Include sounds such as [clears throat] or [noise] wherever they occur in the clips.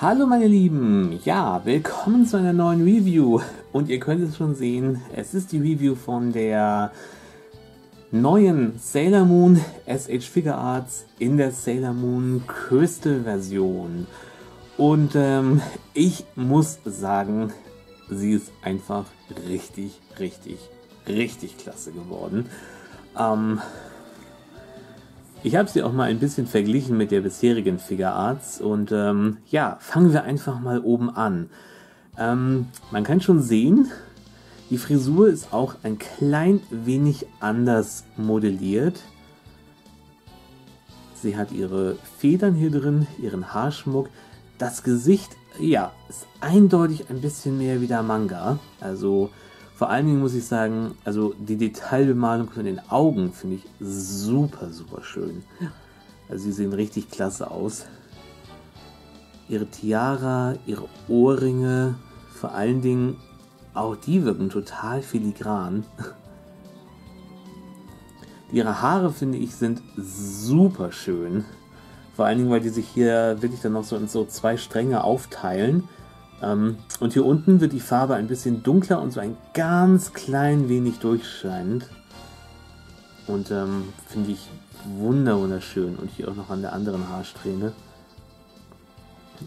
Hallo meine Lieben, ja, willkommen zu einer neuen Review. Und ihr könnt es schon sehen, es ist die Review von der neuen Sailor Moon SH Figure Arts in der Sailor Moon Crystal Version. Und ähm, ich muss sagen, sie ist einfach richtig, richtig, richtig klasse geworden. Ähm, ich habe sie auch mal ein bisschen verglichen mit der bisherigen Figure Arts und ähm, ja, fangen wir einfach mal oben an. Ähm, man kann schon sehen, die Frisur ist auch ein klein wenig anders modelliert. Sie hat ihre Federn hier drin, ihren Haarschmuck. Das Gesicht, ja, ist eindeutig ein bisschen mehr wie der Manga. Also vor allen Dingen muss ich sagen, also die Detailbemalung von den Augen finde ich super, super schön. Also sie sehen richtig klasse aus. Ihre Tiara, ihre Ohrringe, vor allen Dingen auch die wirken total filigran. [laughs] Ihre Haare, finde ich, sind super schön. Vor allen Dingen, weil die sich hier wirklich dann noch so in so zwei Stränge aufteilen. Ähm, und hier unten wird die Farbe ein bisschen dunkler und so ein ganz klein wenig durchscheinend. Und ähm, finde ich wunderschön. Und hier auch noch an der anderen Haarsträhne.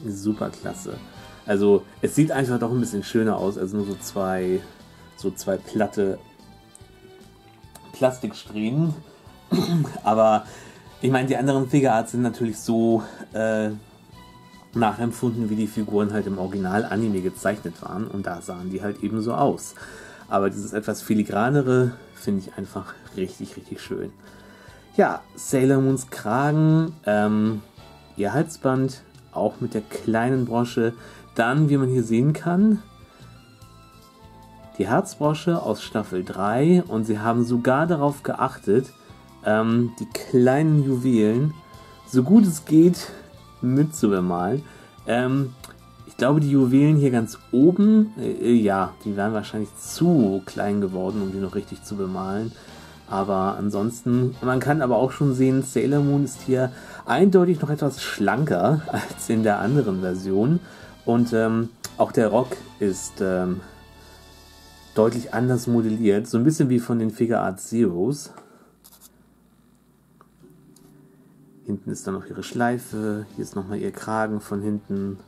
Super klasse. Also es sieht einfach doch ein bisschen schöner aus als nur so zwei, so zwei platte Plastiksträhnen. [clears throat] Aber ich meine, die anderen Figure Arts sind natürlich so äh, nachempfunden, wie die Figuren halt im Original-Anime gezeichnet waren. Und da sahen die halt eben so aus. Aber dieses etwas filigranere finde ich einfach richtig, richtig schön. Ja, Sailor Moons Kragen, ähm, ihr Halsband, auch mit der kleinen Brosche. Dann, wie man hier sehen kann, die Herzbrosche aus Staffel 3 und sie haben sogar darauf geachtet, ähm, die kleinen Juwelen so gut es geht mitzubemalen. Ähm, ich glaube, die Juwelen hier ganz oben, äh, ja, die wären wahrscheinlich zu klein geworden, um die noch richtig zu bemalen. Aber ansonsten, man kann aber auch schon sehen, Sailor Moon ist hier eindeutig noch etwas schlanker [laughs] als in der anderen Version. Und ähm, auch der Rock ist ähm, deutlich anders modelliert, so ein bisschen wie von den Figure Art Zeros. Hinten ist dann noch ihre Schleife. Hier ist nochmal ihr Kragen von hinten.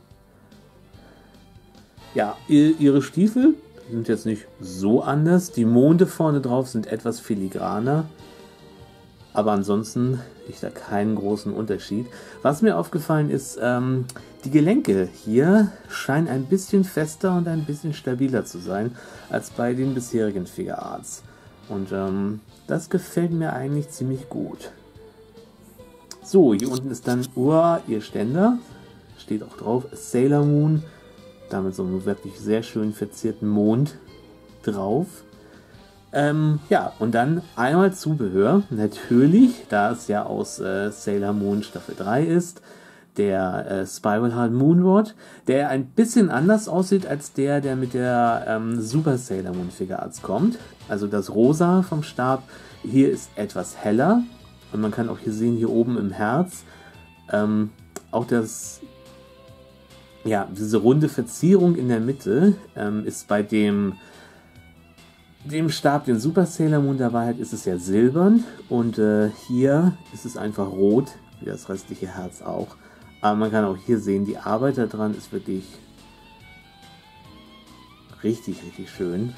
Ja, ihre Stiefel sind jetzt nicht so anders. Die Monde vorne drauf sind etwas filigraner. Aber ansonsten ich da keinen großen Unterschied. Was mir aufgefallen ist, ähm, die Gelenke hier scheinen ein bisschen fester und ein bisschen stabiler zu sein als bei den bisherigen Figure Arts. Und ähm, das gefällt mir eigentlich ziemlich gut. So, hier unten ist dann Ua, ihr Ständer. Steht auch drauf Sailor Moon. Damit so einen wirklich sehr schön verzierten Mond drauf. Ähm, ja, und dann einmal Zubehör. Natürlich, da es ja aus äh, Sailor Moon Staffel 3 ist, der äh, Spiral Heart Moonrod, der ein bisschen anders aussieht als der, der mit der ähm, Super Sailor Moon Figure Arts kommt. Also das Rosa vom Stab hier ist etwas heller, und man kann auch hier sehen, hier oben im Herz, ähm, auch das, ja, diese runde Verzierung in der Mitte ähm, ist bei dem, dem Stab, den Super Sailor Moon dabei hat, ist es ja silbern. Und äh, hier ist es einfach rot, wie das restliche Herz auch. Aber man kann auch hier sehen, die Arbeit daran ist wirklich richtig, richtig schön.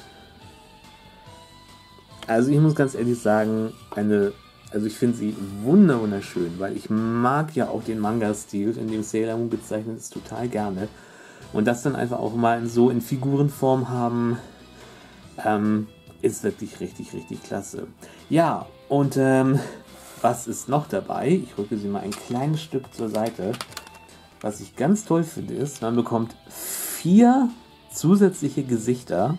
Also ich muss ganz ehrlich sagen, eine also ich finde sie wunderschön, weil ich mag ja auch den Manga-Stil, in dem Sailor Moon gezeichnet ist, total gerne. Und das dann einfach auch mal so in Figurenform haben, ähm, ist wirklich richtig, richtig klasse. Ja, und ähm, was ist noch dabei? Ich rücke sie mal ein kleines Stück zur Seite. Was ich ganz toll finde, ist, man bekommt vier zusätzliche Gesichter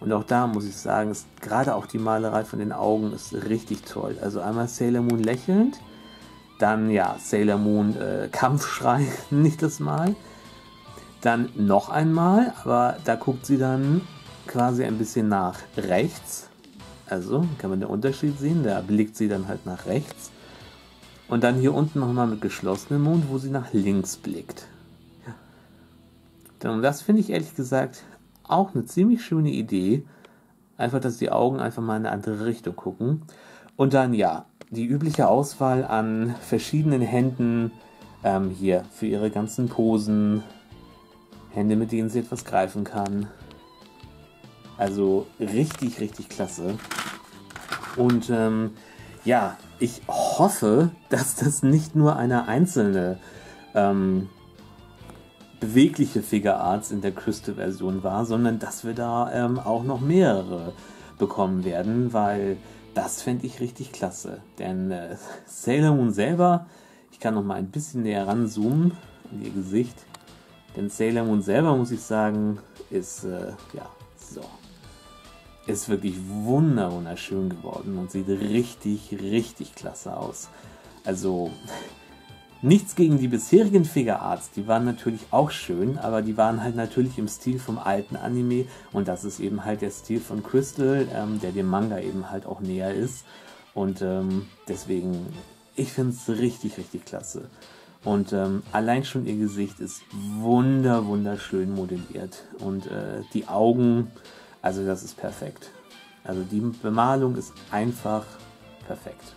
und auch da muss ich sagen, ist gerade auch die Malerei von den Augen ist richtig toll. Also einmal Sailor Moon lächelnd, dann ja Sailor Moon äh, Kampfschrei, [laughs] nicht das Mal. Dann noch einmal, aber da guckt sie dann quasi ein bisschen nach rechts. Also kann man den Unterschied sehen, da blickt sie dann halt nach rechts. Und dann hier unten nochmal mit geschlossenem Mond, wo sie nach links blickt. Und das finde ich ehrlich gesagt auch eine ziemlich schöne Idee. Einfach, dass die Augen einfach mal in eine andere Richtung gucken. Und dann, ja, die übliche Auswahl an verschiedenen Händen ähm, hier für ihre ganzen Posen. Hände, mit denen sie etwas greifen kann. Also richtig, richtig klasse. Und ähm, ja, ich hoffe, [laughs] dass das nicht nur eine einzelne ähm, bewegliche Figure Arts in der Crystal-Version war, sondern dass wir da ähm, auch noch mehrere bekommen werden, weil das fände ich richtig klasse. Denn äh, [laughs] Sailor Moon selber, ich kann noch mal ein bisschen näher ranzoomen an ihr Gesicht, denn Sailor Moon selber, muss ich sagen, ist, äh, ja, so, ist wirklich wunderschön geworden und sieht richtig, richtig klasse aus. Also, [laughs] Nichts gegen die bisherigen Figure Arts, die waren natürlich auch schön, aber die waren halt natürlich im Stil vom alten Anime und das ist eben halt der Stil von Crystal, ähm, der dem Manga eben halt auch näher ist. Und ähm, deswegen, ich finde es richtig, richtig klasse. Und ähm, allein schon ihr Gesicht ist wunder, wunderschön modelliert. Und äh, die Augen, also das ist perfekt. Also die Bemalung ist einfach perfekt.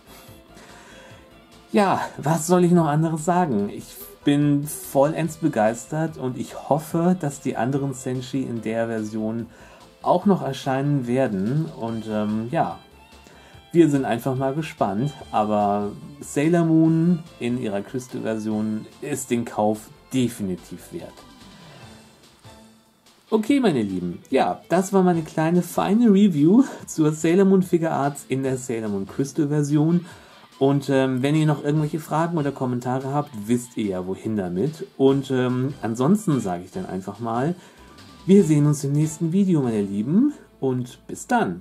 Ja, was soll ich noch anderes sagen? Ich bin vollends begeistert und ich hoffe, dass die anderen Senshi in der Version auch noch erscheinen werden. Und ähm, ja, wir sind einfach mal gespannt. Aber Sailor Moon in ihrer Crystal-Version ist den Kauf definitiv wert. Okay, meine Lieben, ja, das war meine kleine feine Review zur Sailor Moon Figure Arts in der Sailor Moon Crystal Version. Und ähm, wenn ihr noch irgendwelche Fragen oder Kommentare habt, wisst ihr ja wohin damit. Und ähm, ansonsten sage ich dann einfach mal, wir sehen uns im nächsten Video, meine Lieben. Und bis dann.